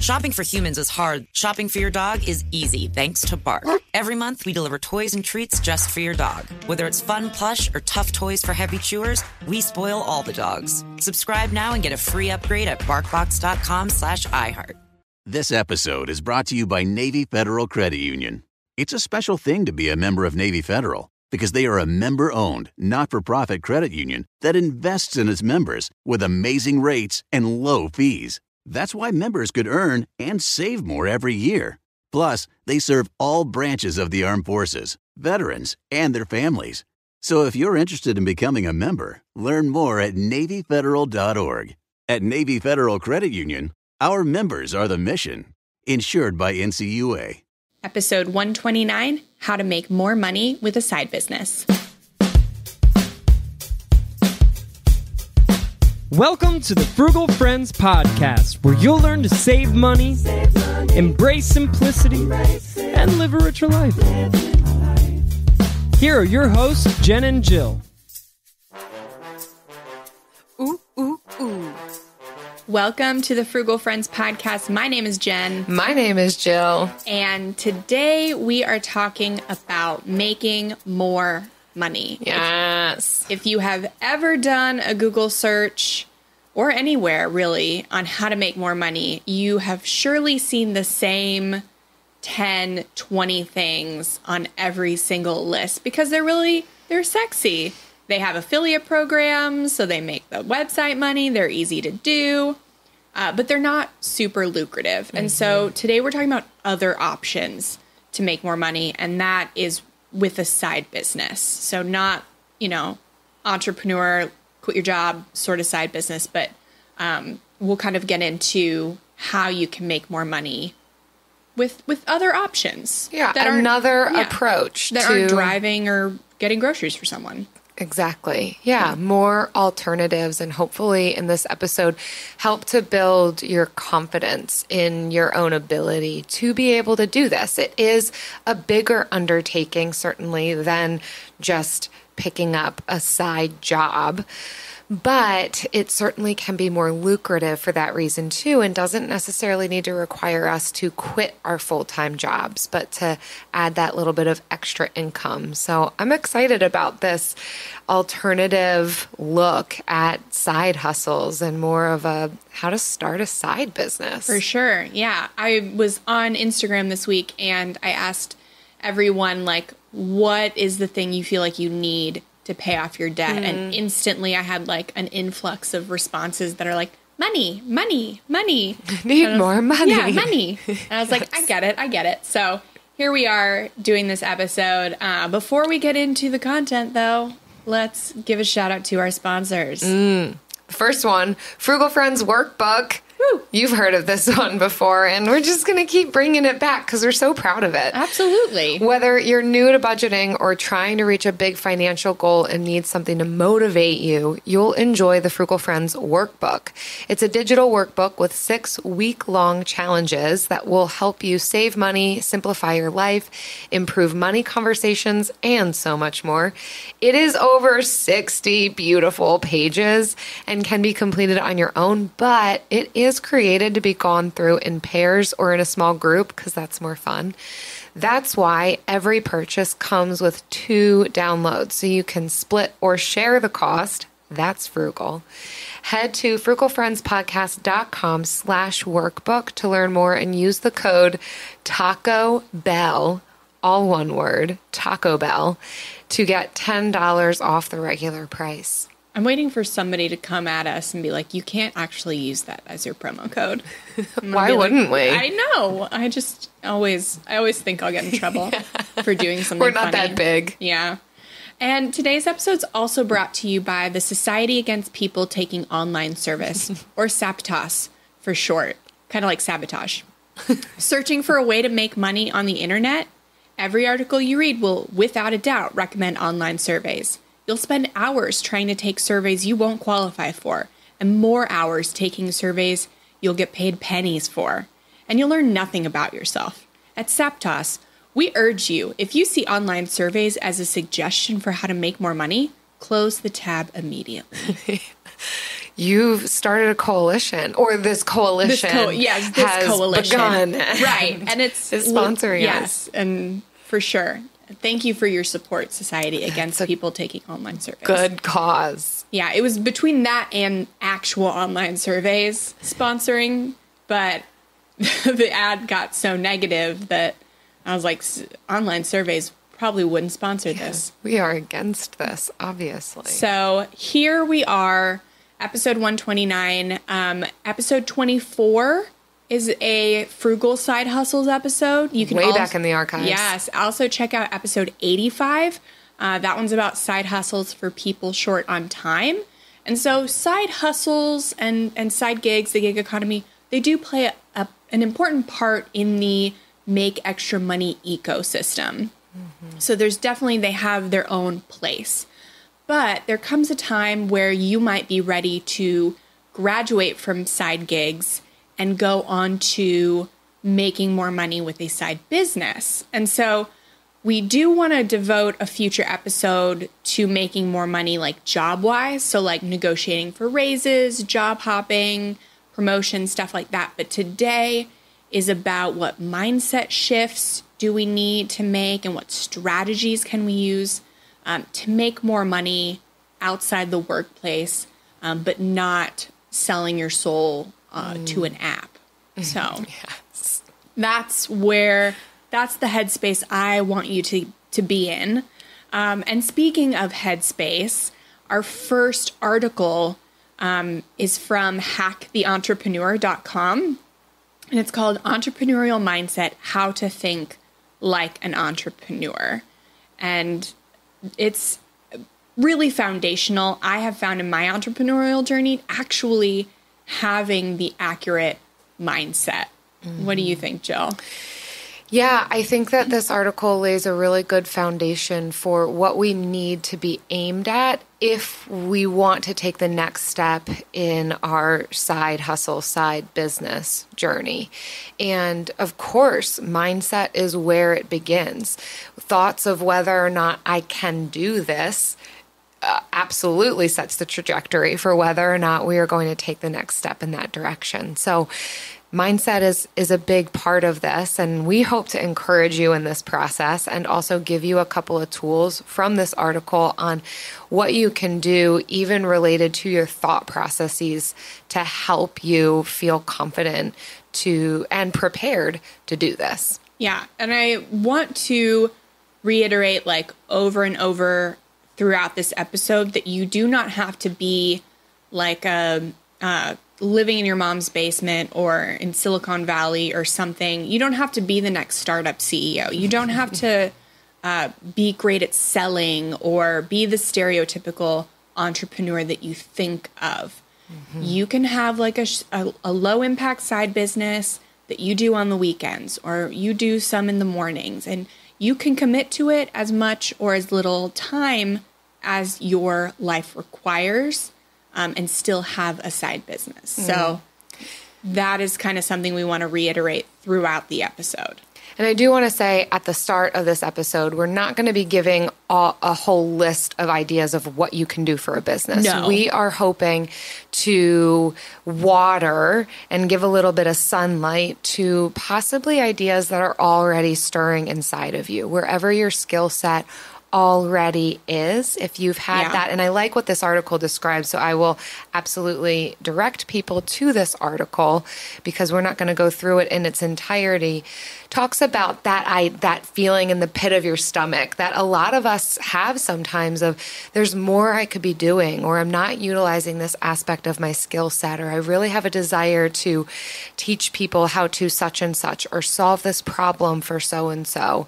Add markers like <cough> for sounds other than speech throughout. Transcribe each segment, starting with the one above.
Shopping for humans is hard. Shopping for your dog is easy thanks to Bark. Every month, we deliver toys and treats just for your dog. Whether it's fun plush or tough toys for heavy chewers, we spoil all the dogs. Subscribe now and get a free upgrade at barkbox.com slash iHeart. This episode is brought to you by Navy Federal Credit Union. It's a special thing to be a member of Navy Federal because they are a member owned, not for profit credit union that invests in its members with amazing rates and low fees. That's why members could earn and save more every year. Plus, they serve all branches of the armed forces, veterans, and their families. So if you're interested in becoming a member, learn more at NavyFederal.org. At Navy Federal Credit Union, our members are the mission. Insured by NCUA. Episode 129 How to Make More Money with a Side Business. Welcome to the Frugal Friends Podcast, where you'll learn to save money, embrace simplicity, and live a richer life. Here are your hosts, Jen and Jill. Ooh, ooh, ooh. Welcome to the Frugal Friends Podcast. My name is Jen. My name is Jill. And today we are talking about making more money. Yes. If you have ever done a Google search or anywhere really on how to make more money, you have surely seen the same 10, 20 things on every single list because they're really they're sexy. They have affiliate programs, so they make the website money. They're easy to do, uh, but they're not super lucrative. Mm-hmm. And so today we're talking about other options to make more money, and that is with a side business. So not, you know, entrepreneur, quit your job sort of side business, but um, we'll kind of get into how you can make more money with with other options. Yeah, that another yeah, approach that to aren't driving or getting groceries for someone. Exactly. Yeah, more alternatives, and hopefully, in this episode, help to build your confidence in your own ability to be able to do this. It is a bigger undertaking, certainly, than just picking up a side job but it certainly can be more lucrative for that reason too and doesn't necessarily need to require us to quit our full-time jobs but to add that little bit of extra income. So i'm excited about this alternative look at side hustles and more of a how to start a side business. For sure. Yeah. I was on instagram this week and i asked everyone like what is the thing you feel like you need to pay off your debt. Mm. And instantly I had like an influx of responses that are like, money, money, money. <laughs> Need was, more money. Yeah, money. And I was yes. like, <laughs> I get it, I get it. So here we are doing this episode. Uh, before we get into the content, though, let's give a shout out to our sponsors. Mm. First one Frugal Friends Workbook. Woo. You've heard of this <laughs> one before, and we're just going to keep bringing it back because we're so proud of it. Absolutely. Whether you're new to budgeting or trying to reach a big financial goal and need something to motivate you, you'll enjoy the Frugal Friends workbook. It's a digital workbook with six week long challenges that will help you save money, simplify your life, improve money conversations, and so much more. It is over 60 beautiful pages and can be completed on your own, but it is is created to be gone through in pairs or in a small group because that's more fun. That's why every purchase comes with two downloads so you can split or share the cost. That's frugal. Head to frugalfriendspodcast.com slash workbook to learn more and use the code Taco Bell, all one word, Taco Bell, to get $10 off the regular price. I'm waiting for somebody to come at us and be like, "You can't actually use that as your promo code." <laughs> Why wouldn't like, we? I know. I just always, I always think I'll get in trouble <laughs> yeah. for doing something. We're not funny. that big. Yeah. And today's episode is also brought to you by the Society Against People Taking Online Surveys, <laughs> or SAPTOS for short, kind of like sabotage. Searching for a way to make money on the internet? Every article you read will, without a doubt, recommend online surveys. You'll spend hours trying to take surveys you won't qualify for, and more hours taking surveys you'll get paid pennies for. And you'll learn nothing about yourself. At Saptos, we urge you if you see online surveys as a suggestion for how to make more money, close the tab immediately. <laughs> you've started a coalition, or this coalition. This co- yes, this has coalition. begun, right? And it's <laughs> is sponsoring yes, us. and for sure. Thank you for your support, Society Against People Taking Online Surveys. Good cause. Yeah, it was between that and actual online surveys sponsoring, but <laughs> the ad got so negative that I was like, "S- online surveys probably wouldn't sponsor this. We are against this, obviously. So here we are, episode 129. Um, episode 24 is a frugal side hustles episode. You can Way also- back in the archives. Yes. Also check out episode 85. Uh, that one's about side hustles for people short on time. And so side hustles and, and side gigs, the gig economy, they do play a, a, an important part in the make extra money ecosystem. So there's definitely, they have their own place. But there comes a time where you might be ready to graduate from side gigs and go on to making more money with a side business. And so we do want to devote a future episode to making more money, like job wise. So, like negotiating for raises, job hopping, promotion, stuff like that. But today is about what mindset shifts do we need to make and what strategies can we use um, to make more money outside the workplace, um, but not selling your soul uh, to an app. <laughs> So that's where that's the headspace I want you to to be in. Um, and speaking of headspace, our first article um, is from hacktheentrepreneur.com and it's called Entrepreneurial Mindset How to Think Like an Entrepreneur. And it's really foundational. I have found in my entrepreneurial journey actually having the accurate mindset. What do you think, Jill? Yeah, I think that this article lays a really good foundation for what we need to be aimed at if we want to take the next step in our side hustle, side business journey. And of course, mindset is where it begins. Thoughts of whether or not I can do this Uh, absolutely sets the trajectory for whether or not we are going to take the next step in that direction. So, mindset is is a big part of this and we hope to encourage you in this process and also give you a couple of tools from this article on what you can do even related to your thought processes to help you feel confident to and prepared to do this. Yeah, and I want to reiterate like over and over throughout this episode that you do not have to be like a uh, living in your mom's basement or in Silicon Valley or something. You don't have to be the next startup CEO. You don't have to uh, be great at selling or be the stereotypical entrepreneur that you think of. You can have like a, a, a low impact side business that you do on the weekends or you do some in the mornings and you can commit to it as much or as little time as your life requires um, and still have a side business. So that is kind of something we want to reiterate throughout the episode. And I do want to say at the start of this episode, we're not going to be giving a, a whole list of ideas of what you can do for a business. No. We are hoping to water and give a little bit of sunlight to possibly ideas that are already stirring inside of you, wherever your skill set already is if you've had Yeah. that. And i like what this article describes so i will absolutely direct people to this article because we're not going to go through it in its entirety. Talks about that i that feeling in the pit of your stomach that a lot of us have sometimes of there's more i could be doing or i'm not utilizing this aspect of my skill set or i really have a desire to teach people how to such and such or solve this problem for so and so.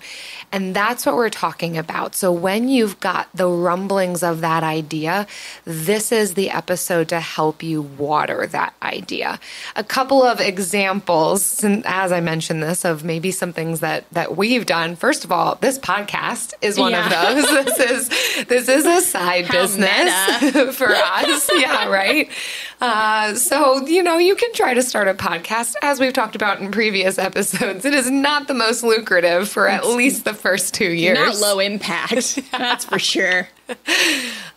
And that's what we're talking about. So when you've got the rumblings of that idea this is the episode to help you water that idea. A couple of examples as i mentioned this of maybe some things that that we've done. First of all this podcast is one Yeah. of those. <laughs> This is this is a side How business <laughs> for us. <laughs> Yeah right? Uh, so you know you can try to start a podcast as we've talked about in previous episodes. It is not the most lucrative for at least the first two years. Not low impact. <laughs> That's for <laughs> sure.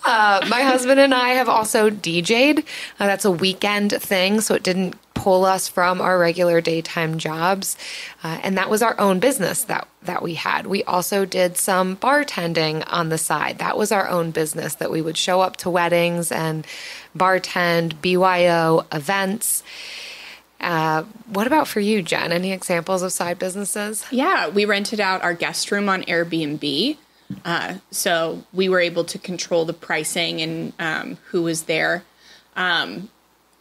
Uh, my husband and I have also DJ'd. Uh, that's a weekend thing, so it didn't pull us from our regular daytime jobs. Uh, and that was our own business that, that we had. We also did some bartending on the side. That was our own business that we would show up to weddings and bartend, BYO events. Uh, what about for you, Jen? Any examples of side businesses? Yeah, we rented out our guest room on Airbnb. Uh, so we were able to control the pricing and um, who was there. Um,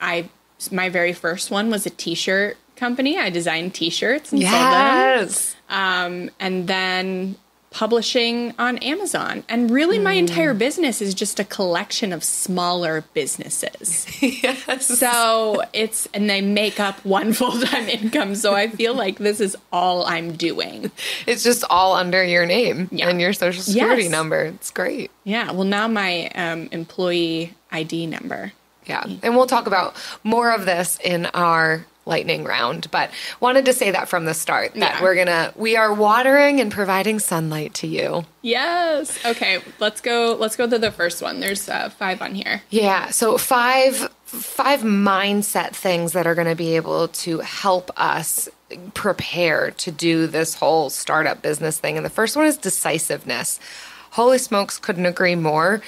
I my very first one was a t-shirt company. I designed t-shirts and sold them. Um, and then publishing on Amazon. And really, my entire business is just a collection of smaller businesses. <laughs> yes. So it's, and they make up one <laughs> full time income. So I feel like this is all I'm doing. It's just all under your name Yeah. and your social security Yes. number. It's great. Yeah. Well, now my um, employee ID number. Yeah. And we'll talk about more of this in our lightning round, but wanted to say that from the start that Yeah. we're going to we are watering and providing sunlight to you. Yes. Okay. Let's go. Let's go to the first one. There's uh, five on here. Yeah, so five five mindset things that are going to be able to help us prepare to do this whole startup business thing. And the first one is decisiveness. Holy smokes, couldn't agree more.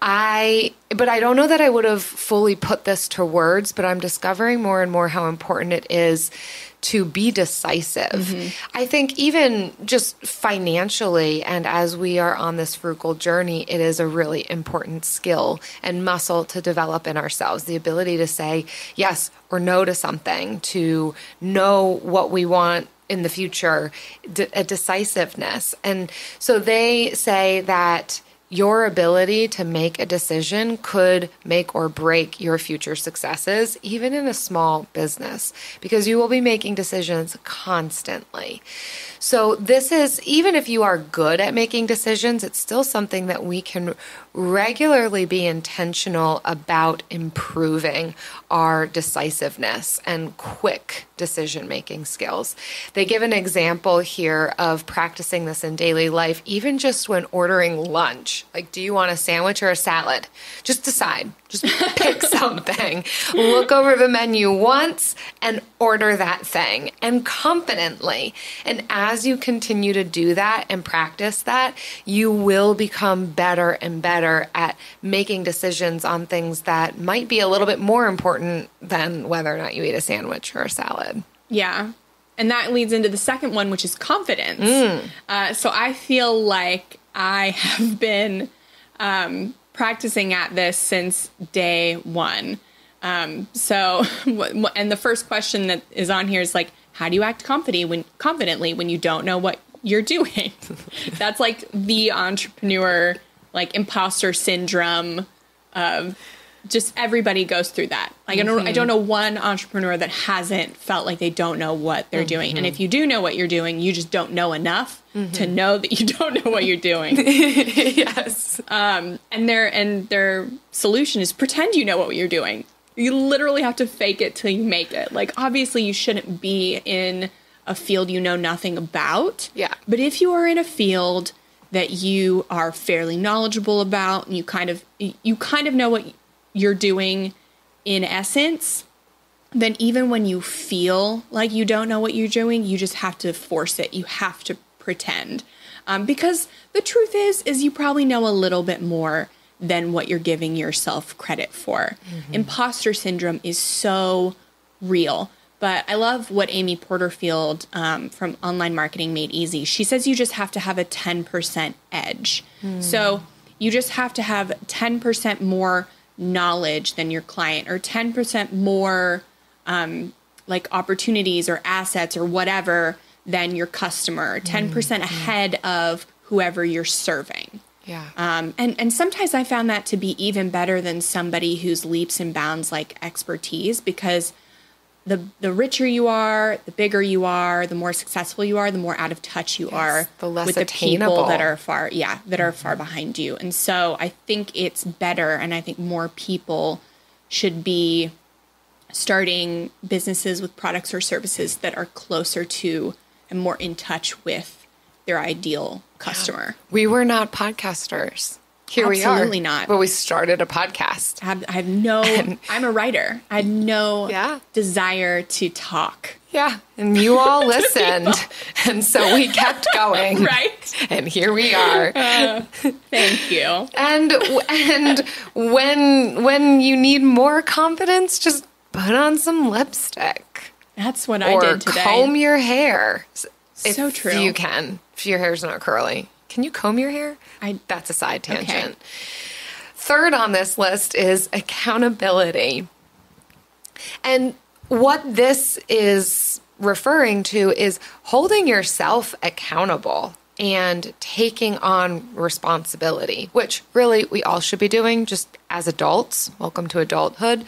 I but I don't know that I would have fully put this to words, but I'm discovering more and more how important it is to be decisive. Mm-hmm. I think even just financially and as we are on this frugal journey, it is a really important skill and muscle to develop in ourselves. The ability to say yes or no to something, to know what we want in the future, a decisiveness. And so they say that your ability to make a decision could make or break your future successes, even in a small business, because you will be making decisions constantly. So, this is even if you are good at making decisions, it's still something that we can regularly be intentional about improving our decisiveness and quick decision making skills. They give an example here of practicing this in daily life, even just when ordering lunch. Like, do you want a sandwich or a salad? Just decide. Just <laughs> pick something. Look over the menu once and order that thing and confidently. And as you continue to do that and practice that, you will become better and better at making decisions on things that might be a little bit more important than whether or not you eat a sandwich or a salad. Yeah. And that leads into the second one, which is confidence. Uh, so I feel like I <laughs> have been um, practicing at this since day one. Um, so, <laughs> and the first question that is on here is like, how do you act confidently when confidently when you don't know what you're doing? <laughs> That's like the entrepreneur, like imposter syndrome of just everybody goes through that. Like I don't I mm-hmm. don't know one entrepreneur that hasn't felt like they don't know what they're mm-hmm. doing. And if you do know what you're doing, you just don't know enough to mm-hmm. know that you <laughs> don't know what you're doing. <laughs> yes. Um, and their and their solution is pretend you know what you're doing. You literally have to fake it till you make it. Like obviously you shouldn't be in a field you know nothing about. Yeah. But if you are in a field that you are fairly knowledgeable about and you kind of you kind of know what you're doing in essence, then even when you feel like you don't know what you're doing, you just have to force it. You have to pretend. Um, because the truth is, is you probably know a little bit more than what you're giving yourself credit for. Imposter syndrome is so real. But I love what Amy Porterfield um, from Online Marketing Made Easy. She says you just have to have a 10% edge. So you just have to have 10% more knowledge than your client or 10% more um, like opportunities or assets or whatever than your customer, 10% ahead of whoever you're serving. Yeah. Um, and and sometimes I found that to be even better than somebody who's leaps and bounds like expertise because the the richer you are, the bigger you are, the more successful you are, the more out of touch you are the less with the attainable. people that are far yeah that are far behind you. And so I think it's better, and I think more people should be starting businesses with products or services that are closer to and more in touch with their ideal customer. We were not podcasters. Here we are. Absolutely not. But we started a podcast. I have, I have no, <laughs> I'm a writer. I had no Yeah. desire to talk. Yeah. And you <laughs> all listened. and so we kept <laughs> going. Right? And here we are. Oh, thank you. and and when when you need more confidence, just put on some lipstick. That's what I did today. comb your hair. So true. You can. If your hair's not curly. Can you comb your hair? I- That's a side tangent. Third on this list is accountability. And what this is referring to is holding yourself accountable and taking on responsibility, which really we all should be doing just as adults. Welcome to adulthood.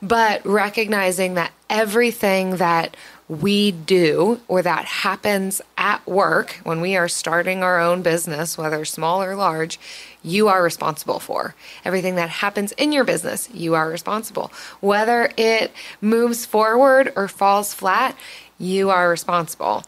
But recognizing that everything that we do or that happens at work when we are starting our own business, whether small or large, you are responsible for. Everything that happens in your business, you are responsible. Whether it moves forward or falls flat, you are responsible.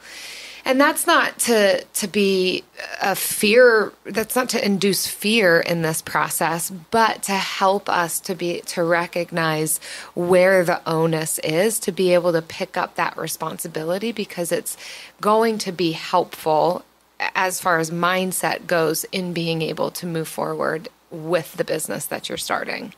And that's not to to be a fear that's not to induce fear in this process, but to help us to be to recognize where the onus is to be able to pick up that responsibility because it's going to be helpful as far as mindset goes in being able to move forward with the business that you're starting.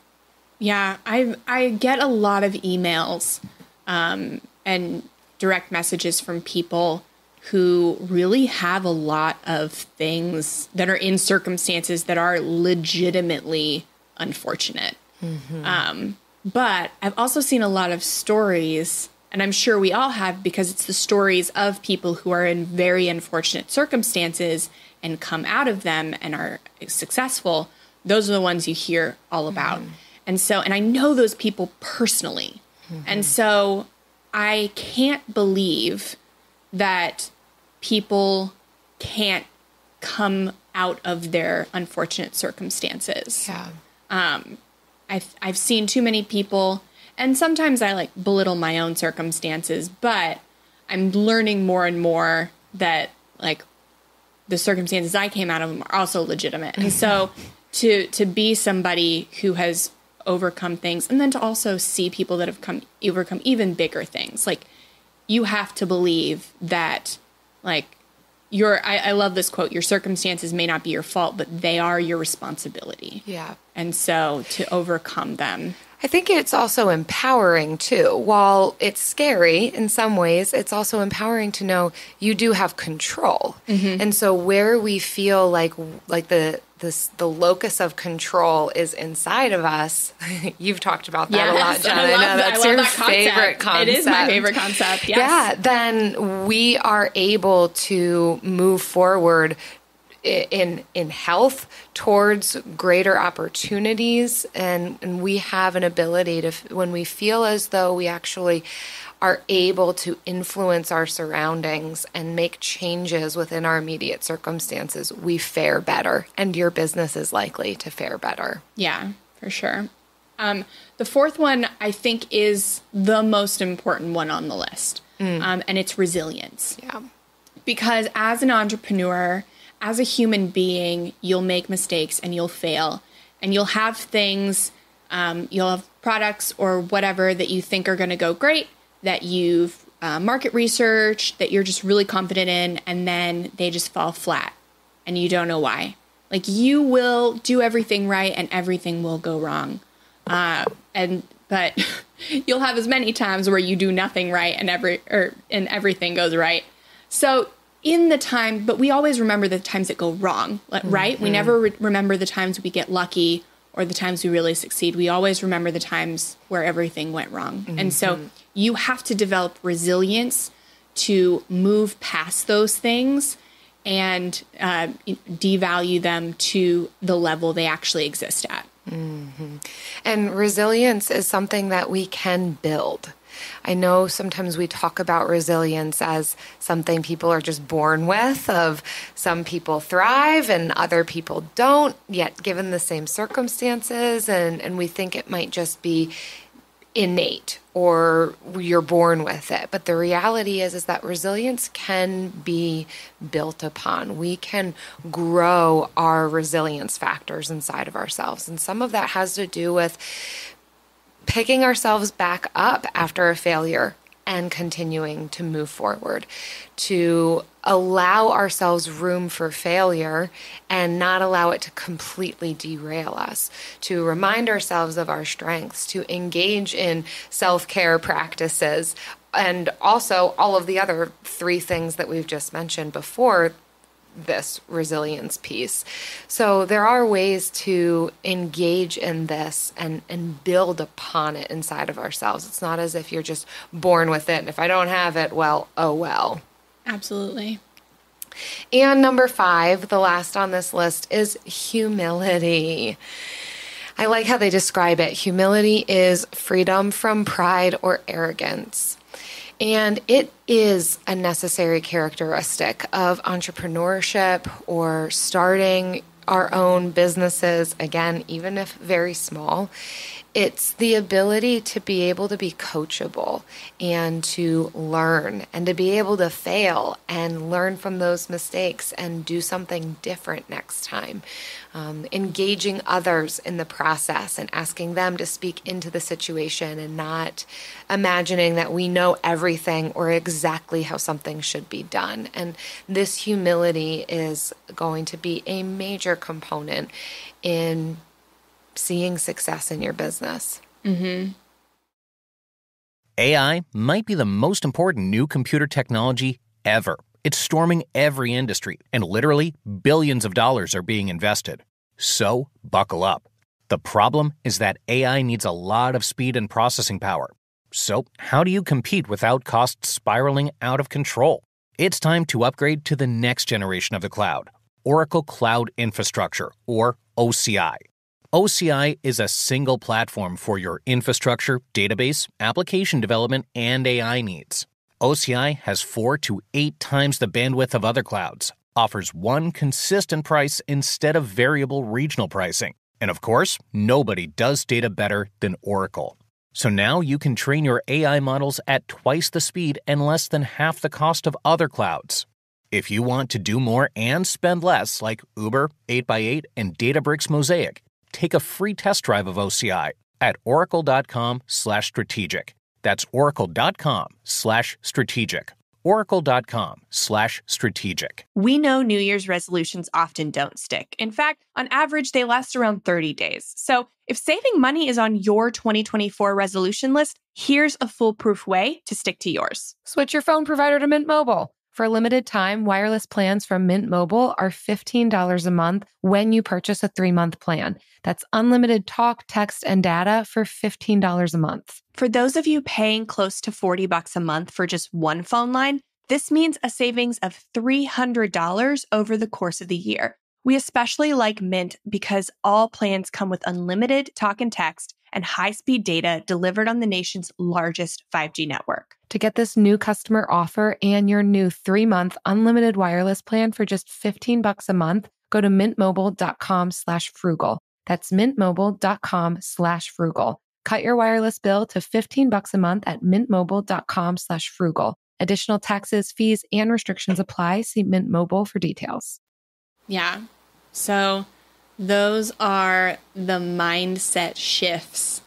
Yeah, I I get a lot of emails um, and direct messages from people who really have a lot of things that are in circumstances that are legitimately unfortunate. Mm-hmm. Um, but I've also seen a lot of stories, and I'm sure we all have because it's the stories of people who are in very unfortunate circumstances and come out of them and are successful. Those are the ones you hear all about. Mm-hmm. And so, and I know those people personally. And mm-hmm. so I can't believe that people can't come out of their unfortunate circumstances. Yeah. Um, I've I've seen too many people, and sometimes I like belittle my own circumstances, but I'm learning more and more that like the circumstances I came out of them are also legitimate, and so <laughs> to to be somebody who has overcome things, and then to also see people that have come overcome even bigger things, like you have to believe that like your I, I love this quote your circumstances may not be your fault but they are your responsibility Yeah. and so to overcome them I think it's also empowering too. While it's scary in some ways, it's also empowering to know you do have control. Mm-hmm. And so where we feel like like the this the locus of control is inside of us. <laughs> You've talked about that a lot, Yes, Jen. I I, know that- I that's your that concept. favorite concept. It is my favorite concept, yes. Yeah, then we are able to move forward in in health towards greater opportunities and, and we have an ability to when we feel as though we actually are able to influence our surroundings and make changes within our immediate circumstances we fare better. And your business is likely to fare better. Yeah for sure. Um, the fourth one i think is the most important one on the list. Um, and it's resilience. Yeah. Because as an entrepreneur, as a human being, you'll make mistakes and you'll fail, and you'll have things, um, you'll have products or whatever that you think are going to go great, that you've uh, market research, that you're just really confident in, and then they just fall flat, and you don't know why. Like you will do everything right, and everything will go wrong. Uh, and but <laughs> you'll have as many times where you do nothing right and every or and everything goes right. So in the time, but we always remember the times that go wrong, like, right? We never re- remember the times we get lucky or the times we really succeed. We always remember the times where everything went wrong. And so you have to develop resilience to move past those things and uh, devalue them to the level they actually exist at. And resilience is something that we can build. I know sometimes we talk about resilience as something people are just born with of some people thrive and other people don't yet given the same circumstances and and we think it might just be innate or you're born with it. But the reality is is that resilience can be built upon. We can grow our resilience factors inside of ourselves. And some of that has to do with picking ourselves back up after a failure and continuing to move forward, to allow ourselves room for failure and not allow it to completely derail us, to remind ourselves of our strengths, to engage in self care practices. And also, all of the other three things that we've just mentioned before this resilience piece. So there are ways to engage in this and and build upon it inside of ourselves. It's not as if you're just born with it and if I don't have it, well, oh well. Absolutely. And number 5, the last on this list is humility. I like how they describe it. Humility is freedom from pride or arrogance. And it is a necessary characteristic of entrepreneurship or starting our own businesses, again, even if very small. It's the ability to be able to be coachable and to learn and to be able to fail and learn from those mistakes and do something different next time. Um, engaging others in the process and asking them to speak into the situation and not imagining that we know everything or exactly how something should be done. And this humility is going to be a major component in seeing success in your business. Mm-hmm. AI might be the most important new computer technology ever. It's storming every industry, and literally billions of dollars are being invested. So, buckle up. The problem is that AI needs a lot of speed and processing power. So, how do you compete without costs spiraling out of control? It's time to upgrade to the next generation of the cloud Oracle Cloud Infrastructure, or OCI. OCI is a single platform for your infrastructure, database, application development, and AI needs. OCI has four to eight times the bandwidth of other clouds, offers one consistent price instead of variable regional pricing. And of course, nobody does data better than Oracle. So now you can train your AI models at twice the speed and less than half the cost of other clouds. If you want to do more and spend less, like Uber, 8x8, and Databricks Mosaic, take a free test drive of OCI at oracle.com/strategic. That's oracle.com/strategic. oracle.com/strategic. We know New Year's resolutions often don't stick. In fact, on average they last around 30 days. So, if saving money is on your 2024 resolution list, here's a foolproof way to stick to yours. Switch your phone provider to Mint Mobile. For a limited time, wireless plans from Mint Mobile are $15 a month when you purchase a three month plan. That's unlimited talk, text, and data for $15 a month. For those of you paying close to 40 bucks a month for just one phone line, this means a savings of $300 over the course of the year. We especially like Mint because all plans come with unlimited talk and text and high speed data delivered on the nation's largest 5G network. To get this new customer offer and your new three month unlimited wireless plan for just 15 bucks a month, go to mintmobile.com slash frugal. That's mintmobile.com slash frugal. Cut your wireless bill to 15 bucks a month at mintmobile.com slash frugal. Additional taxes, fees, and restrictions apply. See Mint Mobile for details. Yeah. So those are the mindset shifts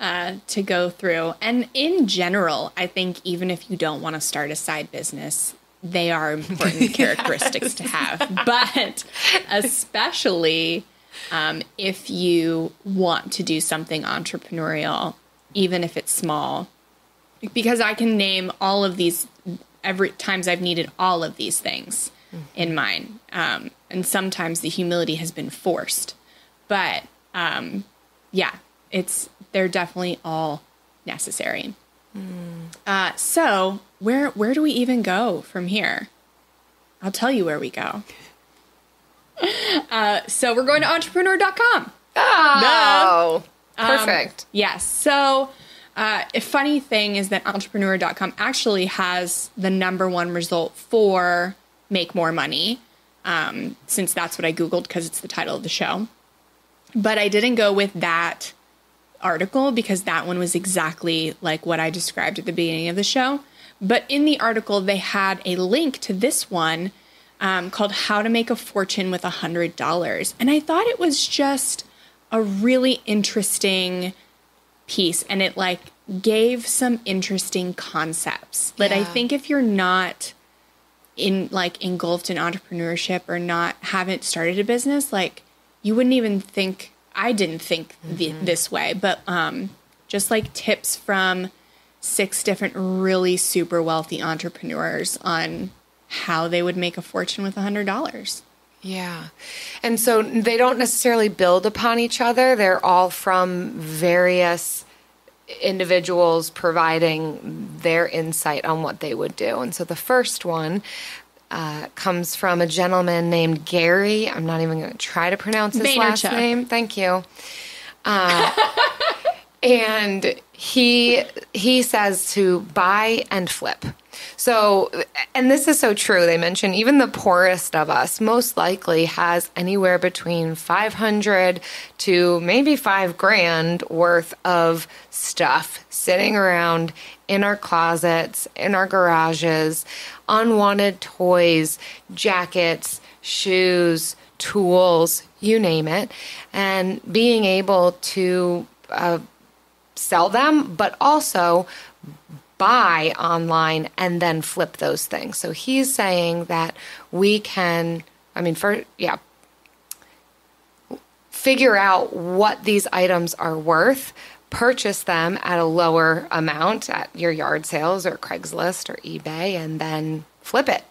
uh, to go through. And in general, I think even if you don't want to start a side business, they are important yes. <laughs> characteristics to have. But especially um, if you want to do something entrepreneurial, even if it's small, because I can name all of these every times I've needed all of these things mm-hmm. in mine. Um, and sometimes the humility has been forced. But um, yeah, it's they're definitely all necessary. Mm. Uh, so where where do we even go from here? I'll tell you where we go. Uh, so we're going to entrepreneur.com. Oh, um, perfect. Yes. So uh, a funny thing is that entrepreneur.com actually has the number one result for make more money, um, since that's what I Googled because it's the title of the show. But I didn't go with that article because that one was exactly like what I described at the beginning of the show. But in the article, they had a link to this one um, called How to Make a Fortune with a $100. And I thought it was just a really interesting piece. And it like gave some interesting concepts that I think if you're not in like engulfed in entrepreneurship or not haven't started a business, like you wouldn't even think I didn't think the, this way, but um, just like tips from six different really super wealthy entrepreneurs on how they would make a fortune with a hundred dollars. Yeah. And so they don't necessarily build upon each other. They're all from various individuals providing their insight on what they would do. And so the first one uh, comes from a gentleman named Gary. I'm not even going to try to pronounce his last name. Thank you. Uh, <laughs> and he he says to buy and flip. So, and this is so true. They mention even the poorest of us most likely has anywhere between 500 to maybe five grand worth of stuff sitting around in our closets, in our garages, unwanted toys, jackets, shoes, tools, you name it, and being able to uh, sell them, but also buy online and then flip those things. So he's saying that we can, I mean, for, yeah, figure out what these items are worth, purchase them at a lower amount at your yard sales or Craigslist or eBay, and then flip it.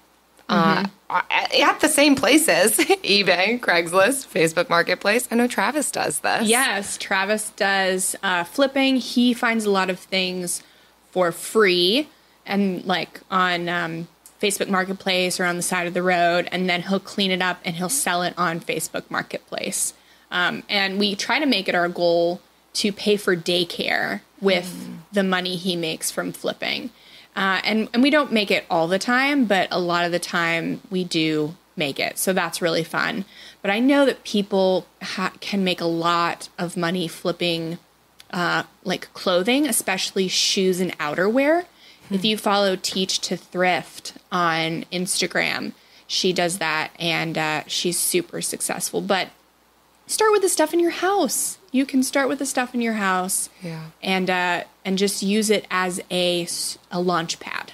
Uh, at at the same places <laughs> eBay, Craigslist, Facebook Marketplace. I know Travis does this. Yes, Travis does uh, flipping. He finds a lot of things for free and like on um, Facebook Marketplace or on the side of the road, and then he'll clean it up and he'll sell it on Facebook Marketplace. Um, and we try to make it our goal to pay for daycare with the money he makes from flipping. Uh, and, and we don't make it all the time, but a lot of the time we do make it. So that's really fun. But I know that people ha- can make a lot of money flipping uh, like clothing, especially shoes and outerwear. If you follow Teach to Thrift on Instagram, she does that and uh, she's super successful. But start with the stuff in your house. You can start with the stuff in your house Yeah. and uh, and just use it as a launch pad.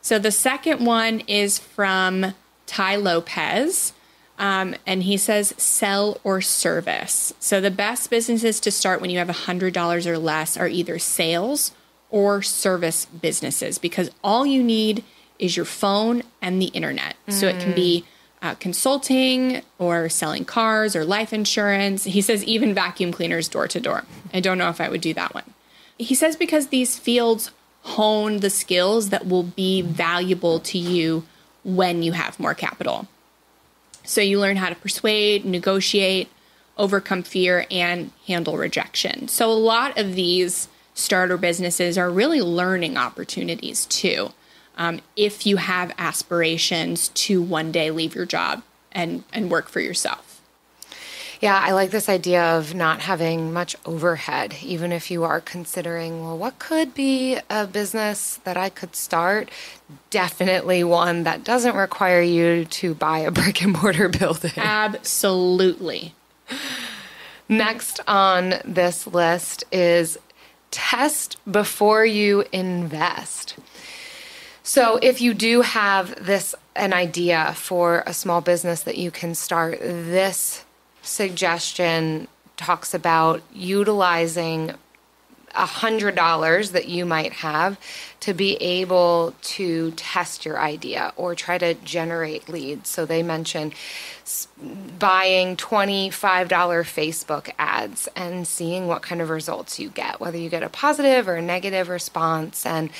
So the second one is from Tai Lopez. Um, and he says sell or service. So the best businesses to start when you have $100 or less are either sales or service businesses because all you need is your phone and the internet. So it can be uh, consulting or selling cars or life insurance. He says even vacuum cleaners door to door. I don't know if I would do that one. He says because these fields hone the skills that will be valuable to you when you have more capital. So you learn how to persuade, negotiate, overcome fear, and handle rejection. So a lot of these starter businesses are really learning opportunities too. Um, if you have aspirations to one day leave your job and, and work for yourself. Yeah, I like this idea of not having much overhead, even if you are considering, well, what could be a business that I could start? Definitely one that doesn't require you to buy a <laughs> brick and mortar building. Absolutely. Next on this list is test before you invest. So if you do have this an idea for a small business that you can start, this suggestion talks about utilizing a hundred dollars that you might have to be able to test your idea or try to generate leads. So they mention buying $25 Facebook ads and seeing what kind of results you get, whether you get a positive or a negative response. And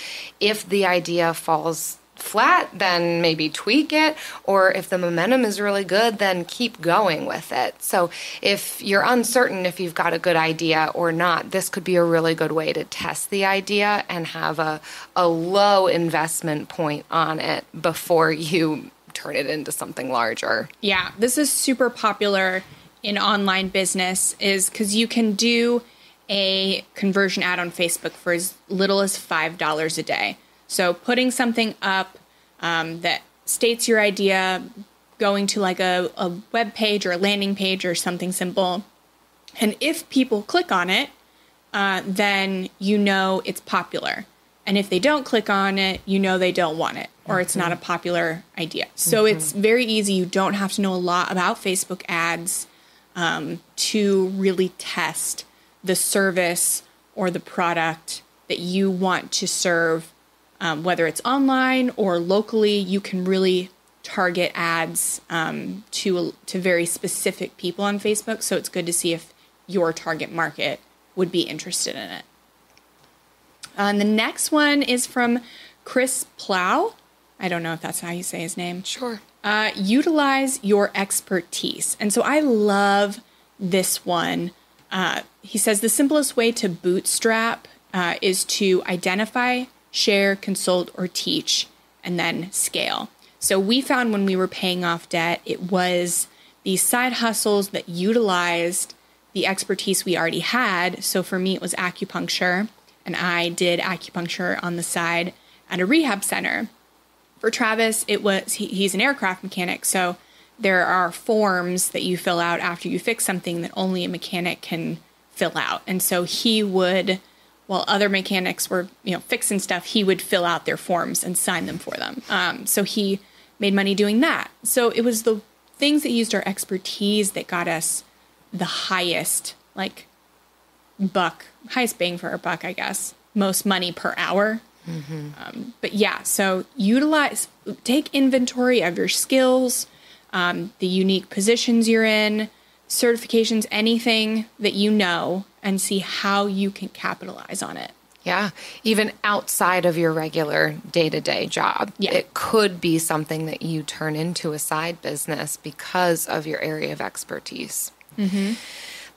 if the idea falls flat, then maybe tweak it. Or if the momentum is really good, then keep going with it. So if you're uncertain if you've got a good idea or not, this could be a really good way to test the idea and have a, a low investment point on it before you turn it into something larger. Yeah, this is super popular in online business is cuz you can do a conversion ad on Facebook for as little as $5 a day. So putting something up um, that states your idea, going to like a, a web page or a landing page or something simple. And if people click on it, uh, then you know it's popular. And if they don't click on it, you know they don't want it or it's not a popular idea. So Mm-hmm. it's very easy. You don't have to know a lot about Facebook ads um, to really test the service or the product that you want to serve, um, whether it's online or locally. You can really target ads um, to to very specific people on Facebook. So it's good to see if your target market would be interested in it. Uh, and the next one is from Chris Plow. I don't know if that's how you say his name. Sure. Uh, utilize your expertise. And so I love this one. Uh, he says the simplest way to bootstrap uh, is to identify, share, consult, or teach, and then scale. So we found when we were paying off debt, it was these side hustles that utilized the expertise we already had. So for me, it was acupuncture, and I did acupuncture on the side at a rehab center for Travis, it was he, he's an aircraft mechanic, so there are forms that you fill out after you fix something that only a mechanic can fill out. And so he would, while other mechanics were you know fixing stuff, he would fill out their forms and sign them for them. Um, so he made money doing that. So it was the things that used our expertise that got us the highest like buck, highest bang for our buck, I guess, most money per hour um, but yeah, so utilize, take inventory of your skills, um, the unique positions you're in, certifications, anything that you know, and see how you can capitalize on it. Yeah, even outside of your regular day to day job, Yeah. it could be something that you turn into a side business because of your area of expertise. Mm-hmm.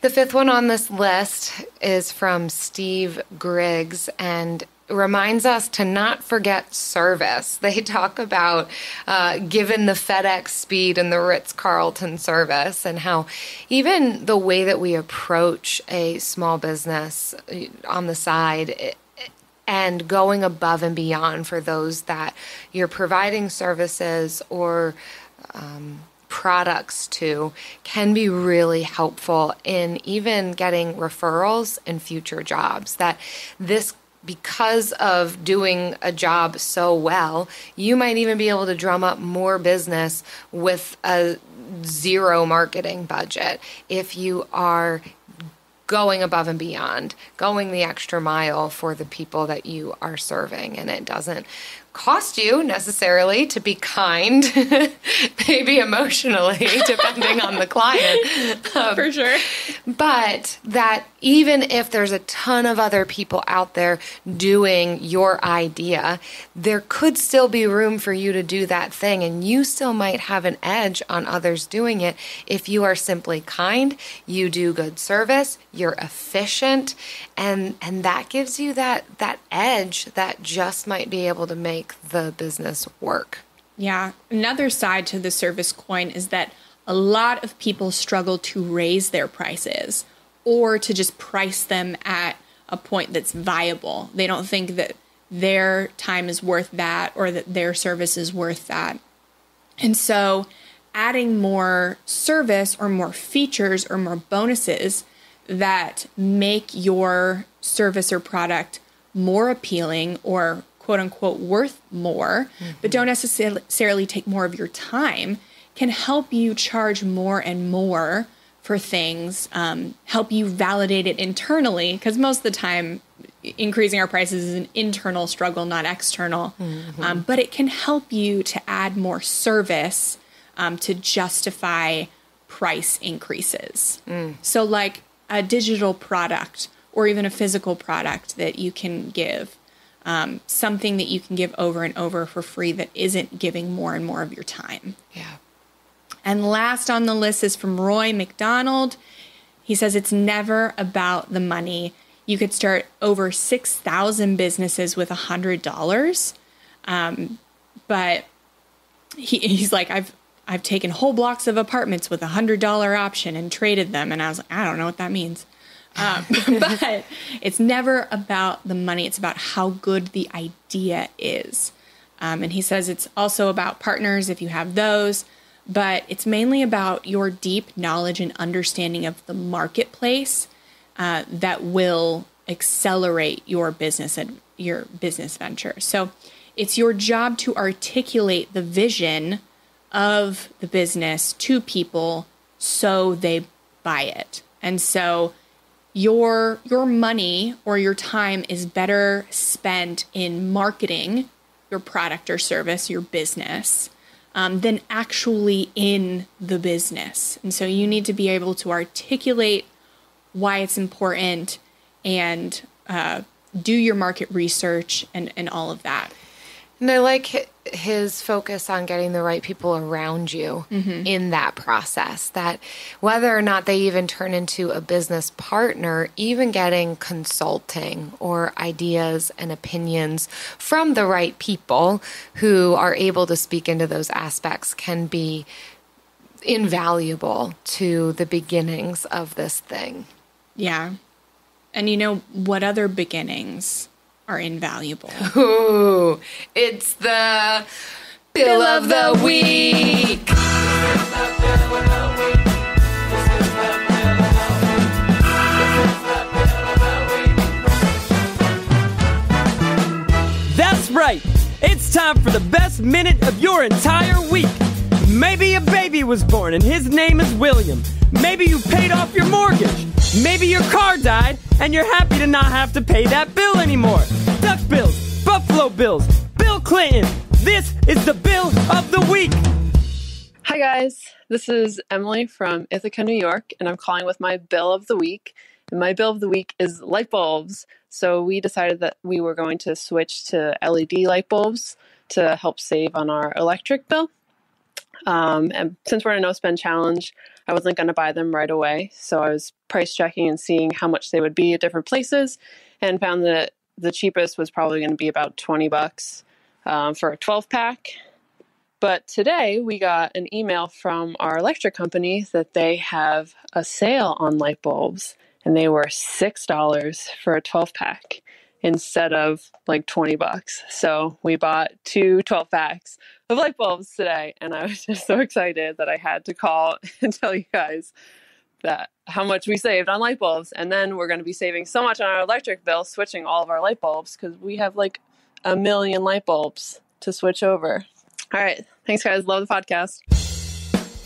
The fifth one on this list is from Steve Griggs and reminds us to not forget service. <laughs> They talk about uh, given the FedEx speed and the Ritz Carlton service, and how even the way that we approach a small business uh, on the side. It, and going above and beyond for those that you're providing services or um, products to can be really helpful in even getting referrals and future jobs. That this because of doing a job so well, you might even be able to drum up more business with a zero marketing budget if you are going above and beyond, going the extra mile for the people that you are serving. And it doesn't cost you necessarily to be kind, <laughs> maybe emotionally, <laughs> depending on the client. Um, For sure. but that even if there's a ton of other people out there doing your idea, there could still be room for you to do that thing. And you still might have an edge on others doing it if you are simply kind, you do good service, you're efficient, and and that gives you that that edge that just might be able to make the business work. Yeah. Another side to the service coin is that a lot of people struggle to raise their prices or to just price them at a point that's viable. They don't think that their time is worth that or that their service is worth that. And so adding more service or more features or more bonuses that make your service or product more appealing or quote unquote worth more, but don't necessarily take more of your time, can help you charge more and more for things, um, help you validate it internally, because most of the time, increasing our prices is an internal struggle, not external. Um, but it can help you to add more service um, to justify price increases. So, like a digital product or even a physical product that you can give, um, something that you can give over and over for free that isn't giving more and more of your time. Yeah. And last on the list is from Roy McDonald. He says it's never about the money. You could start over 6,000 businesses with $100. Um, but he, he's like, I've, I've taken whole blocks of apartments with a $100 option and traded them. And I was like, I don't know what that means. Um, <laughs> <laughs> but it's never about the money, it's about how good the idea is. Um, and he says it's also about partners if you have those, but it's mainly about your deep knowledge and understanding of the marketplace uh, that will accelerate your business and your business venture. So it's your job to articulate the vision of the business to people so they buy it. And so your your money or your time is better spent in marketing your product or service, your business, um, than actually in the business. And so you need to be able to articulate why it's important and uh, do your market research and, and all of that. And I like his focus on getting the right people around you mm-hmm. in that process. That whether or not they even turn into a business partner, even getting consulting or ideas and opinions from the right people who are able to speak into those aspects can be invaluable to the beginnings of this thing. Yeah. And you know what other beginnings are invaluable? Ooh, it's the Bill of the Week. That's right. It's time for the best minute of your entire week. Maybe a baby was born and his name is William. Maybe you paid off your mortgage. Maybe your car died and you're happy to not have to pay that bill anymore. Duck bills, Buffalo Bills, Bill Clinton. This is the Bill of the Week. Hi, guys. This is Emily from Ithaca, New York, and I'm calling with my Bill of the Week. And my Bill of the Week is light bulbs. So we decided that we were going to switch to LED light bulbs to help save on our electric bill. Um, and since we're in a no spend challenge, I wasn't going to buy them right away. So I was price checking and seeing how much they would be at different places and found that the cheapest was probably going to be about 20 bucks um, for a 12 pack. But today we got an email from our electric company that they have a sale on light bulbs and they were $6 for a 12 pack instead of like 20 bucks. So we bought two 12 packs of light bulbs today. And I was <laughs> just so excited that I had to call <laughs> and tell you guys that how much we saved on light bulbs. And then we're going to be saving so much on our electric bill switching all of our light bulbs because we have like a million light bulbs to switch over. All right. Thanks, guys. Love the podcast.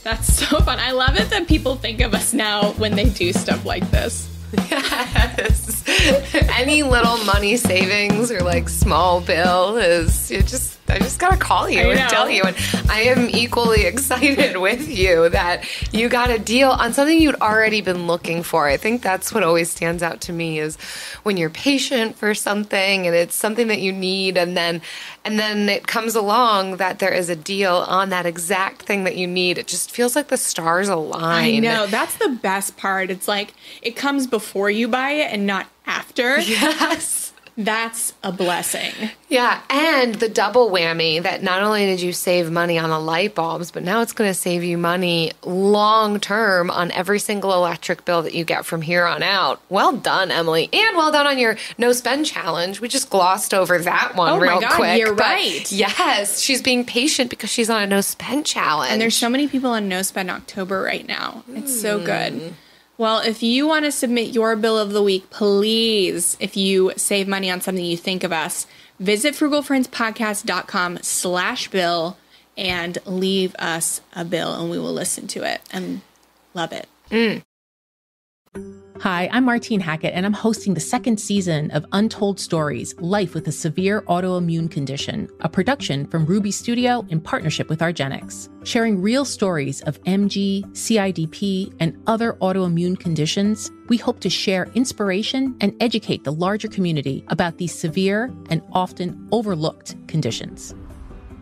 That's so fun. I love it that people think of us now when they do stuff like this. Yes. <laughs> Any little money savings or like small bill is just I just gotta call you and tell you. And I am equally <laughs> excited with you that you got a deal on something you'd already been looking for. I think that's what always stands out to me is when you're patient for something and it's something that you need and then and then it comes along that there is a deal on that exact thing that you need. It just feels like the stars align. I know. That's the best part. It's like it comes before you buy it and not after. <laughs> Yes. That's a blessing. Yeah, and the double whammy that not only did you save money on the light bulbs, but now it's going to save you money long term on every single electric bill that you get from here on out. Well done, Emily. And well done on your no spend challenge. We just glossed over that one oh real God, quick. You're right. Yes, she's being patient because she's on a no spend challenge. And there's so many people on no spend October right now. It's mm. so good. Well, if you want to submit your bill of the week, please, if you save money on something you think of us, visit frugalfriendspodcast.com slash bill and leave us a bill and we will listen to it and love it. Mm. Hi, I'm Martine Hackett, and I'm hosting the second season of Untold Stories Life with a Severe Autoimmune Condition, a production from Ruby Studio in partnership with Argenx, sharing real stories of MG, CIDP, and other autoimmune conditions. We hope to share inspiration and educate the larger community about these severe and often overlooked conditions.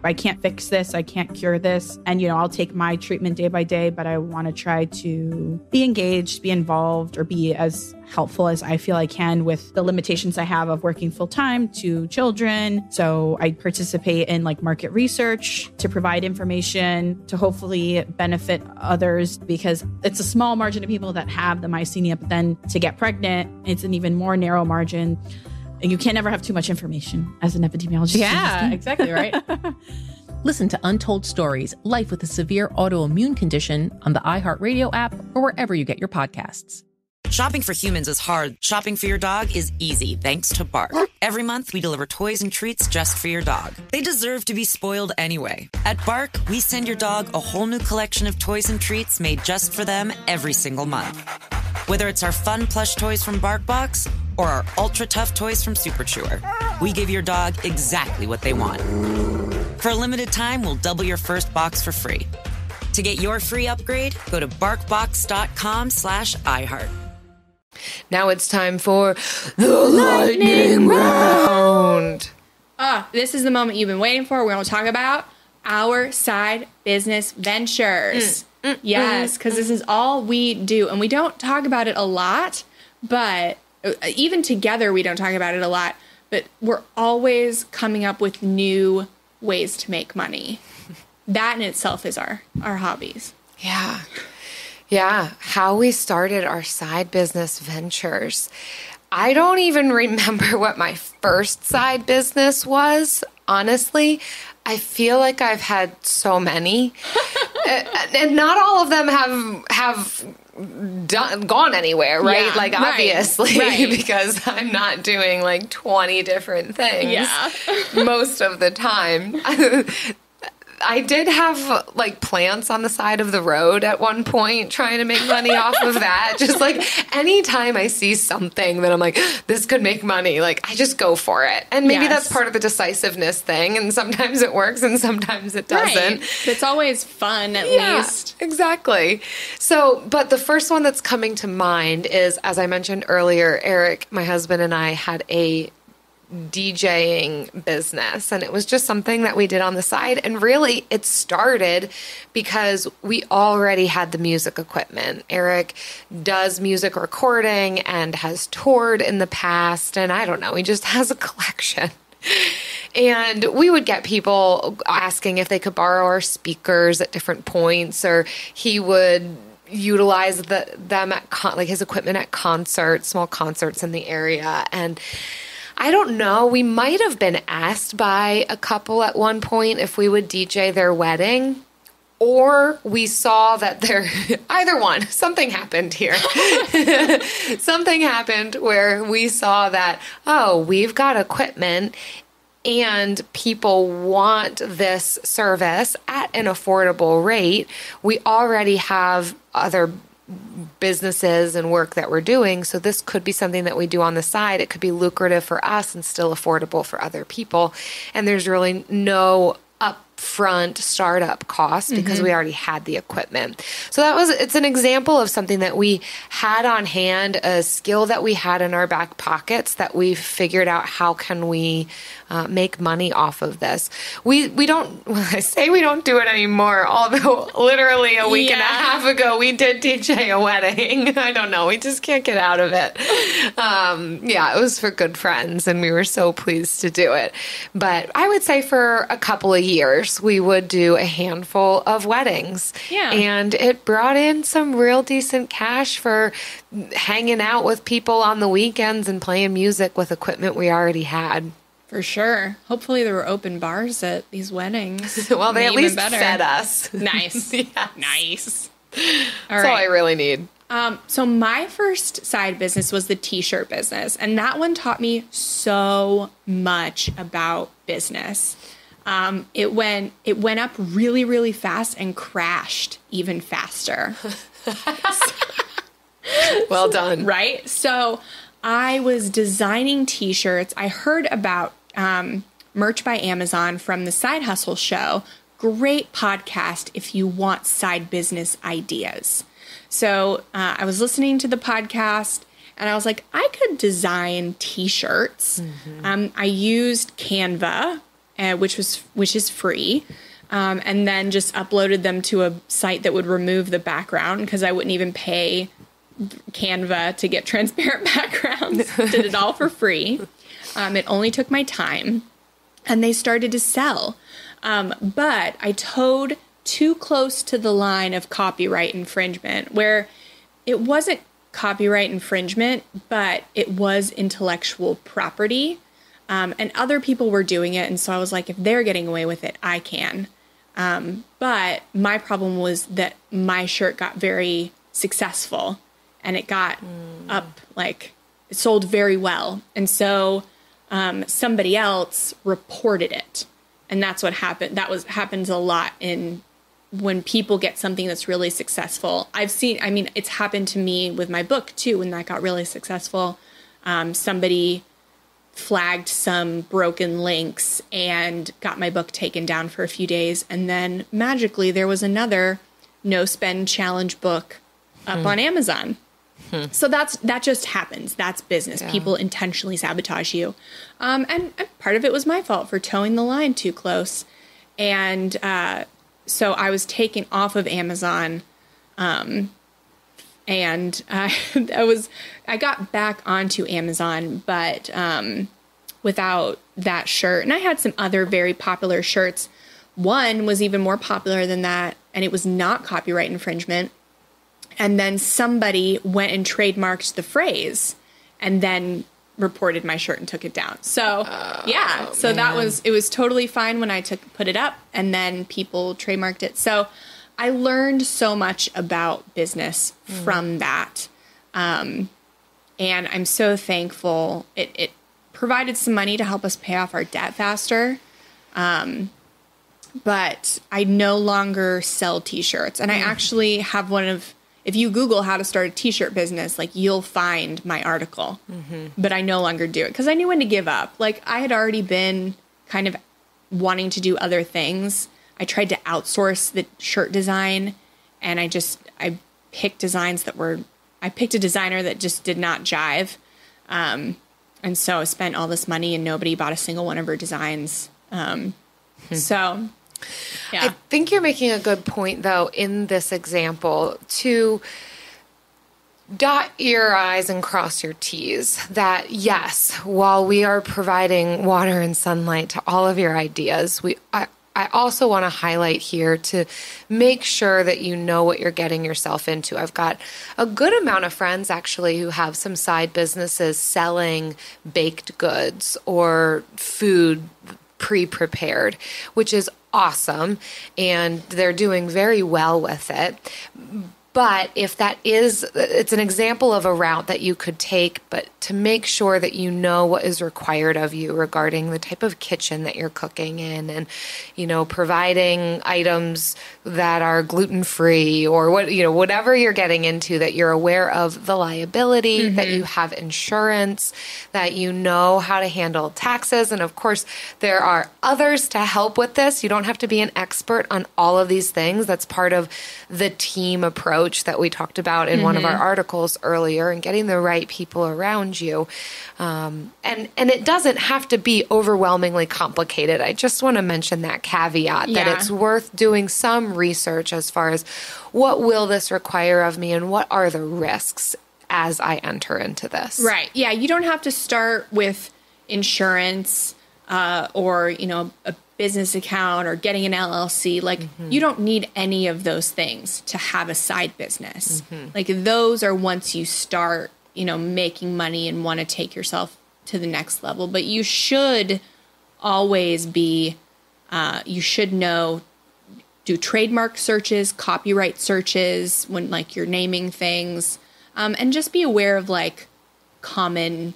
I can't fix this, I can't cure this. And, you know, I'll take my treatment day by day, but I want to try to be engaged, be involved, or be as helpful as I feel I can with the limitations I have of working full time to children. So I participate in like market research to provide information to hopefully benefit others because it's a small margin of people that have the myasthenia, but then to get pregnant, it's an even more narrow margin. And you can't never have too much information as an epidemiologist. Yeah, exactly right. <laughs> Listen to Untold Stories Life with a Severe Autoimmune Condition on the iHeartRadio app or wherever you get your podcasts. Shopping for humans is hard. Shopping for your dog is easy thanks to Bark. Every month, we deliver toys and treats just for your dog. They deserve to be spoiled anyway. At Bark, we send your dog a whole new collection of toys and treats made just for them every single month. Whether it's our fun plush toys from BarkBox or our ultra tough toys from Super Chewer, we give your dog exactly what they want. For a limited time, we'll double your first box for free. To get your free upgrade, go to barkbox.com slash iHeart. Now it's time for the lightning round. Ah, this is the moment you've been waiting for. We're going to talk about our side business ventures. Mm, yes, because this is all we do. And we don't talk about it a lot, but uh, even together, we don't talk about it a lot. But we're always coming up with new ways to make money. <laughs> That in itself is our, our hobbies. Yeah. Yeah. How we started our side business ventures. I don't even remember what my first side business was, honestly. I feel like I've had so many. <laughs> Uh, and not all of them have have done gone anywhere, right? Yeah, like right, obviously <laughs> right. because I'm not doing like 20 different things Yeah. <laughs> most of the time. I did have like plants on the side of the road at one point trying to make money off of that. <laughs> Just like anytime I see something that I'm like, this could make money, like I just go for it. And maybe Yes. that's part of the decisiveness thing. And sometimes it works and sometimes it doesn't. Right. It's always fun, at Yeah, least. exactly. So, but the first one that's coming to mind is, as I mentioned earlier, Eric, my husband, and I had a DJing business and it was just something that we did on the side and really it started because we already had the music equipment. Eric does music recording and has toured in the past and I don't know, he just <laughs> has a collection. And we would get people asking if they could borrow our speakers at different points, or he would utilize the, them at con- like his equipment at concerts, small concerts in the area. And I don't know, we might have been asked by a couple at one point if we would DJ their wedding. Or we saw that there, <laughs> either one, <laughs> something happened here. <laughs> something happened where we saw that, oh, we've got equipment and people want this service at an affordable rate. We already have other businesses and work that we're doing. So this could be something that we do on the side. It could be lucrative for us and still affordable for other people. And there's really no upfront startup cost because Mhm. we already had the equipment. So that was it's an example of something that we had on hand, a skill that we had in our back pockets that we figured out how can we uh, make money off of this. We we don't <laughs> I say we don't do it anymore, although literally a week and a half ago we did DJ a wedding. <laughs> I don't know, we just can't get out of it. Um, yeah, it was for good friends and we were so pleased to do it. But I would say for a couple of years we would do a handful of weddings. Yeah. And it brought in some real decent cash for hanging out with people on the weekends and playing music with equipment we already had. For sure. Hopefully, there were open bars at these weddings. <laughs> Well, they at least better. fed us. <laughs> Nice. <laughs> Yes. Nice. All That's all I really need. Um, so my first side business was the t-shirt business, and that one taught me so much about business. Um, it went it went up really really fast and crashed even faster. Well done. right? So I was designing t-shirts. I heard about um, merch by Amazon from the Side Hustle Show. Great podcast if you want side business ideas. So uh, I was listening to the podcast and I was like, I could design t shirts. Um, I used Canva uh, which was which is free. Um, and then just uploaded them to a site that would remove the background because I wouldn't even pay Canva to get <laughs> transparent backgrounds. Did it all for free. Um, it only took my time, and they started to sell. Um, but I toed too close to the line of copyright infringement, where it wasn't copyright infringement, but it was intellectual property. Um, and other people were doing it. And so I was like, if they're getting away with it, I can. Um, but my problem was that my shirt got very successful and it got mm. up, like, it sold very well. And so um, somebody else reported it. And that's what happened. That was happens a lot in when people get something that's really successful. I've seen, I mean, it's happened to me with my book too, when that got really successful. Um, somebody flagged some broken links and got my book taken down for a few days. And then magically, there was another no spend challenge book up hmm. on Amazon. Hmm. So that's that just happens. That's business. Yeah. People intentionally sabotage you, um, and, and, part of it was my fault for toeing the line too close. And uh, so I was taken off of Amazon. Um, and I, <laughs> I was, I got back onto Amazon, but um, without that shirt. And I had some other very popular shirts. One was even more popular than that, and it was not copyright infringement. And then somebody went and trademarked the phrase and then reported my shirt and took it down. So oh, yeah, so man. that was it was totally fine when I took put it up and then people trademarked it. So I learned so much about business mm. from that. Um, and I'm so thankful it, it provided some money to help us pay off our debt faster. Um, but I no longer sell t-shirts and I mm. actually have one of if you Google how to start a t-shirt business, like you'll find my article. Mm-hmm. But I no longer do it because I knew when to give up. Like I had already been kind of wanting to do other things. I tried to outsource the shirt design, and I just I picked designs that were I picked a designer that just did not jive. Um, and so I spent all this money and nobody bought a single one of her designs. Um, hmm. So yeah. I think you're making a good point, though, in this example to dot your I's and cross your T's. That, yes, while we are providing water and sunlight to all of your ideas, we, I, I also want to highlight here to make sure that you know what you're getting yourself into. I've got a good amount of friends actually who have some side businesses selling baked goods or food pre prepared, which is awesome and they're doing very well with it. But if that is, it's an example of a route that you could take, but to make sure that you know what is required of you regarding the type of kitchen that you're cooking in and, you know, providing items that are gluten free or what, you know, whatever you're getting into, that you're aware of the liability, mm-hmm. that you have insurance, that you know how to handle taxes. And of course, there are others to help with this. You don't have to be an expert on all of these things. That's part of the team approach approach that we talked about in mm-hmm. one of our mm-hmm. articles earlier and getting the right people around you. Um, and, and it doesn't have to be overwhelmingly complicated. I just want to mention that caveat yeah. that it's worth doing some research as far as what will this require of me and what are the risks as I enter into this. Right. Yeah. You don't have to start with insurance uh, or, you know, a business account or getting an LLC. Like, mm-hmm. you don't need any of those things to have a side business. Mm-hmm. Like, those are once you start, you know, making money and want to take yourself to the next level. But you should always be, uh, you should know, do trademark searches, copyright searches when like you're naming things, um, and just be aware of like common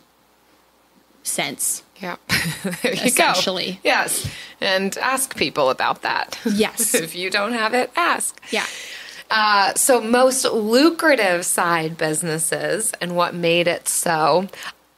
sense yeah. <laughs> essentially. Go. Yes. And ask people about that. Yes. <laughs> if you don't have it, ask. Yeah. Uh, so, most lucrative side businesses and what made it so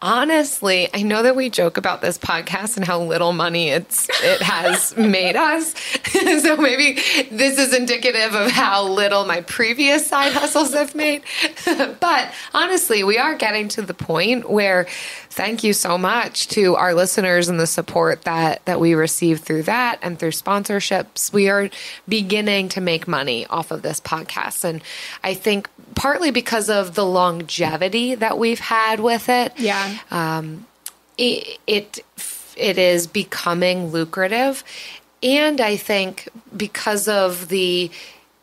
honestly, I know that we joke about this podcast and how little money it's it has <laughs> made us. <laughs> so maybe this is indicative of how little my previous side hustles have made. <laughs> but honestly, we are getting to the point where thank you so much to our listeners and the support that that we receive through that and through sponsorships. We are beginning to make money off of this podcast, and I think partly because of the longevity that we've had with it. Yeah. Um, it, it it is becoming lucrative, and I think because of the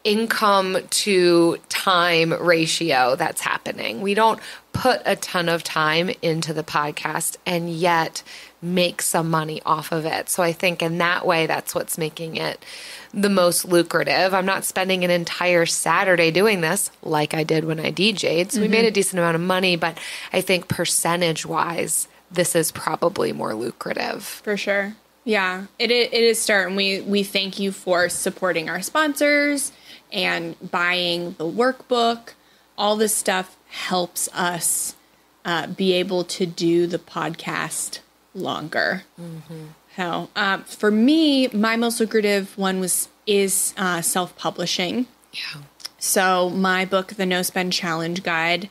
income to time ratio that's happening. We don't put a ton of time into the podcast and yet make some money off of it. So I think in that way, that's what's making it the most lucrative. I'm not spending an entire Saturday doing this like I did when I DJ'd. So mm-hmm. we made a decent amount of money, but I think percentage wise, this is probably more lucrative. For sure. Yeah, it, it is starting. We we thank you for supporting our sponsors and buying the workbook. All this stuff helps us uh, be able to do the podcast longer. Mm-hmm. So, uh, for me, my most lucrative one was is uh, self publishing. Yeah. So my book, the No Spend Challenge Guide,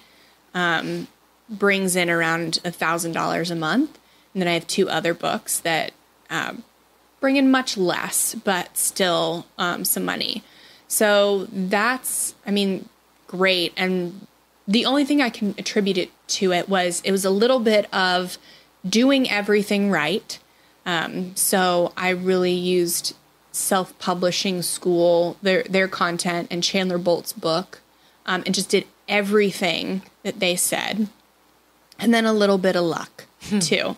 um, brings in around a thousand dollars a month, and then I have two other books that um, bring in much less, but still um, some money. So that's, I mean, great. And the only thing I can attribute it to it was it was a little bit of doing everything right. Um, so I really used self publishing school, their, their content, and Chandler Bolt's book, um, and just did everything that they said. And then a little bit of luck, hmm. too.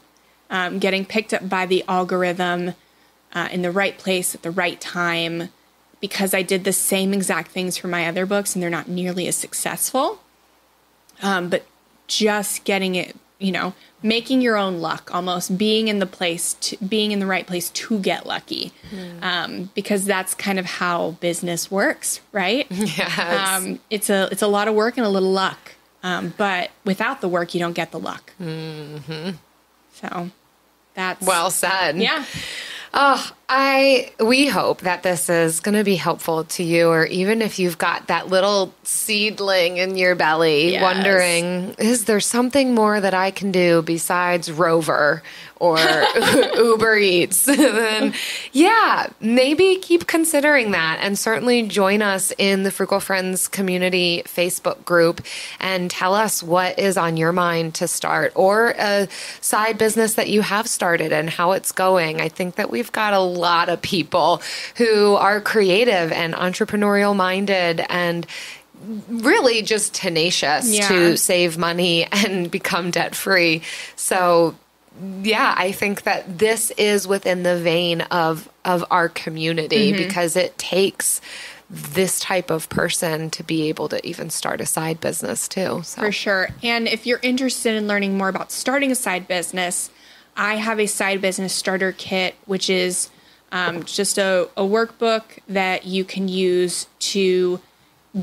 Um, getting picked up by the algorithm uh, in the right place at the right time because I did the same exact things for my other books and they're not nearly as successful. Um, but just getting it, you know, making your own luck, almost being in the place, to, being in the right place to get lucky, mm. um, because that's kind of how business works, right? <laughs> Yes. Um, it's a it's a lot of work and a little luck, um, but without the work, you don't get the luck. Mm-hmm. So that's well said. Yeah. Oh, I we hope that this is going to be helpful to you or even if you've got that little seedling in your belly yes. wondering is there something more that I can do besides Rover or <laughs> Uber Eats, <laughs> then yeah, maybe keep considering that and certainly join us in the Frugal Friends community Facebook group and tell us what is on your mind to start or a side business that you have started and how it's going. I think that we've got a lot of people who are creative and entrepreneurial minded and really just tenacious yeah. to save money <laughs> and become debt free. So yeah, I think that this is within the vein of of our community mm-hmm. because it takes this type of person to be able to even start a side business too. So. For sure. And if you're interested in learning more about starting a side business, I have a side business starter kit, which is um, just a, a, workbook that you can use to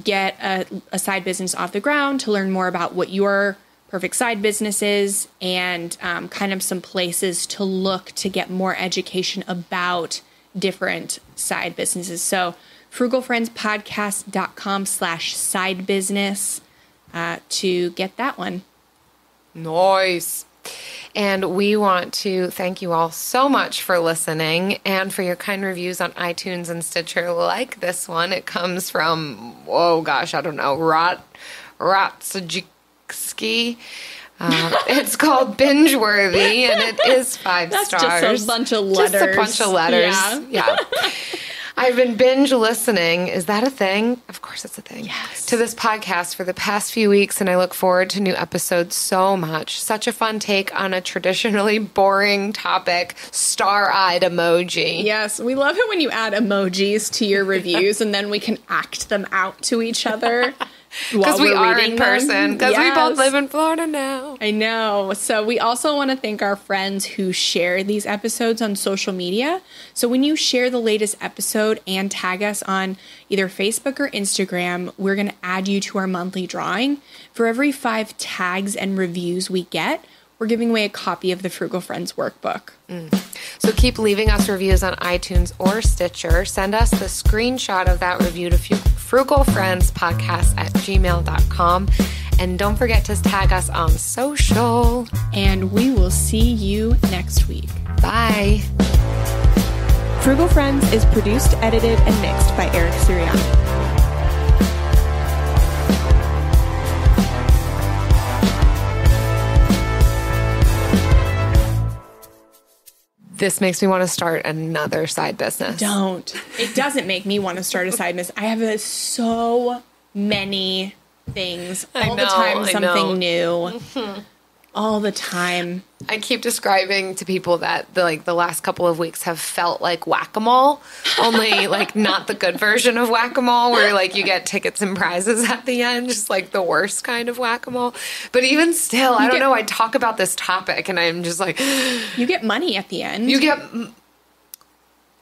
get a, a side business off the ground, to learn more about what your perfect side business is, and um, kind of some places to look to get more education about different side businesses. So frugalfriendspodcast.com slash side business uh, to get that one. Nice. And we want to thank you all so much for listening and for your kind reviews on iTunes and Stitcher, like this one. It comes from, oh gosh, I don't know, Rot Ratsajik ski. Uh, <laughs> it's called binge worthy and it is five That's stars. Just a bunch of letters. Just a bunch of letters. Yeah. yeah. <laughs> I've been binge listening. Is that a thing? Of course, it's a thing. Yes. To this podcast for the past few weeks, and I look forward to new episodes so much. Such a fun take on a traditionally boring topic star eyed emoji. Yes, we love it when you add emojis to your <laughs> reviews and then we can act them out to each other. <laughs> Because we are in person. Because yes. we both live in Florida now. I know. So we also want to thank our friends who share these episodes on social media. So when you share the latest episode and tag us on either Facebook or Instagram, we're going to add you to our monthly drawing. For every five tags and reviews we get, we're giving away a copy of the Frugal Friends workbook. Mm. So keep leaving us reviews on iTunes or Stitcher. Send us the screenshot of that review to frugalfriendspodcast at gmail.com And don't forget to tag us on social. And we will see you next week. Bye. Frugal Friends is produced, edited, and mixed by Eric Sirianni. This makes me want to start another side business. Don't. It doesn't make me want to start a side business. I have a, so many things all the know, time, I something new. <laughs> all the time. I keep describing to people that the, like the last couple of weeks have felt like whack-a-mole, only <laughs> like not the good version of whack-a-mole where like you get tickets and prizes at the end, just like the worst kind of whack-a-mole. But even still, I don't get- know, I talk about this topic and I'm just like You get money at the end. you get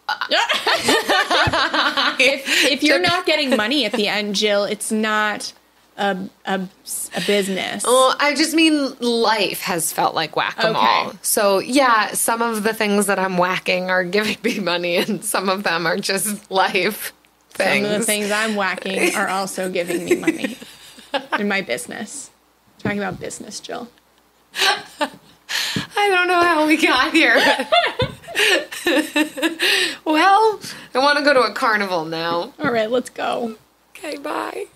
<laughs> if, if you're not getting money at the end, Jill, it's not a, a, a business. Well, I just mean life has felt like whack a mole. Okay. So, yeah, some of the things that I'm whacking are giving me money, and some of them are just life things. Some of the things I'm whacking are also giving me money <laughs> in my business. Talking about business, Jill. <laughs> I don't know how we got here. <laughs> well, I want to go to a carnival now. All right, let's go. Okay, bye.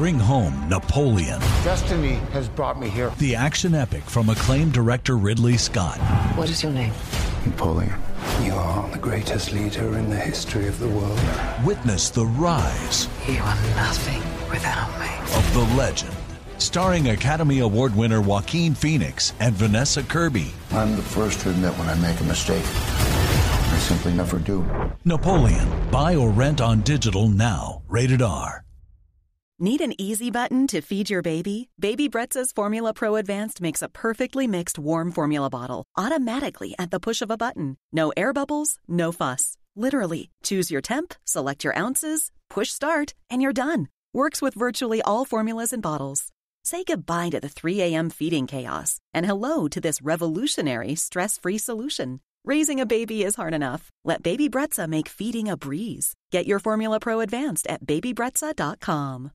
Bring home Napoleon, Destiny has brought me here. the action epic from acclaimed director Ridley Scott. What is your name? Napoleon, you are the greatest leader in the history of the world. Witness the rise You are nothing without me. of the legend. Starring Academy Award winner Joaquin Phoenix and Vanessa Kirby. I'm the first to admit when I make a mistake. I simply never do. Napoleon. Buy or rent on digital now. Rated R. Need an easy button to feed your baby? Baby Brezza's Formula Pro Advanced makes a perfectly mixed warm formula bottle automatically at the push of a button. No air bubbles, no fuss. Literally, choose your temp, select your ounces, push start, and you're done. Works with virtually all formulas and bottles. Say goodbye to the 3 a.m. feeding chaos and hello to this revolutionary stress free solution. Raising a baby is hard enough. Let Baby Brezza make feeding a breeze. Get your Formula Pro Advanced at babybrezza.com.